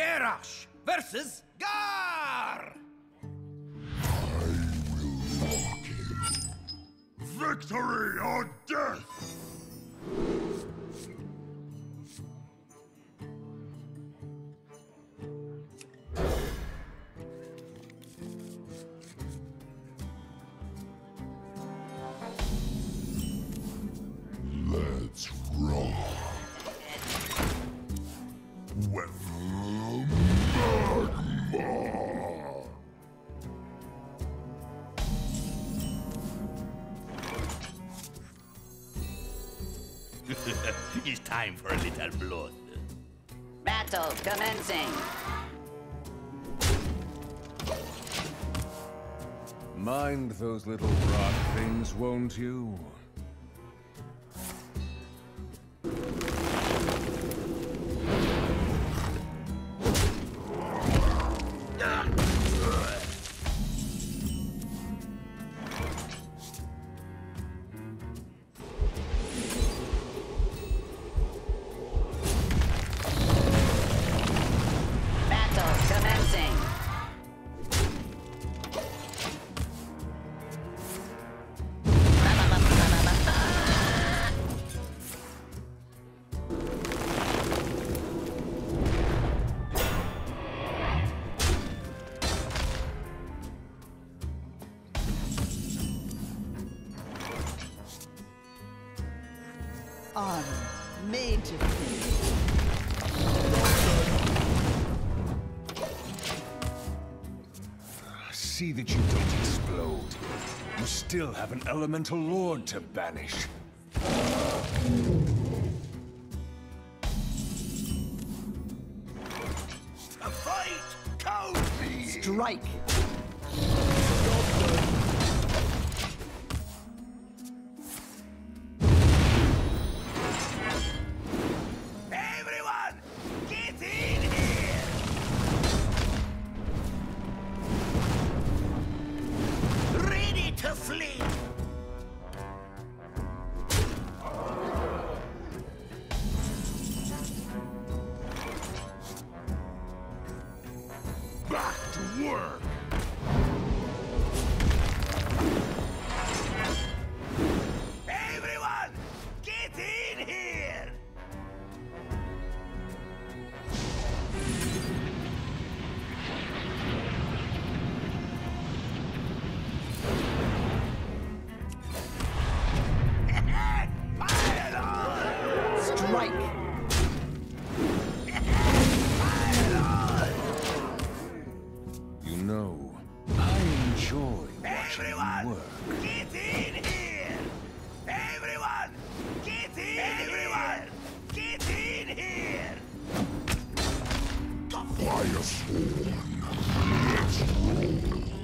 Garrosh versus Garr! Victory or death! Let's rock. With it's time for a little blood. Battle commencing. Mind those little rock things, won't you? Honor made to. See that you don't explode. You still have an elemental lord to banish. A fight! Cozy! Strike! Get in here! Everyone! Get in Everyone! Here. Get in here! Firesworn! Let's roll!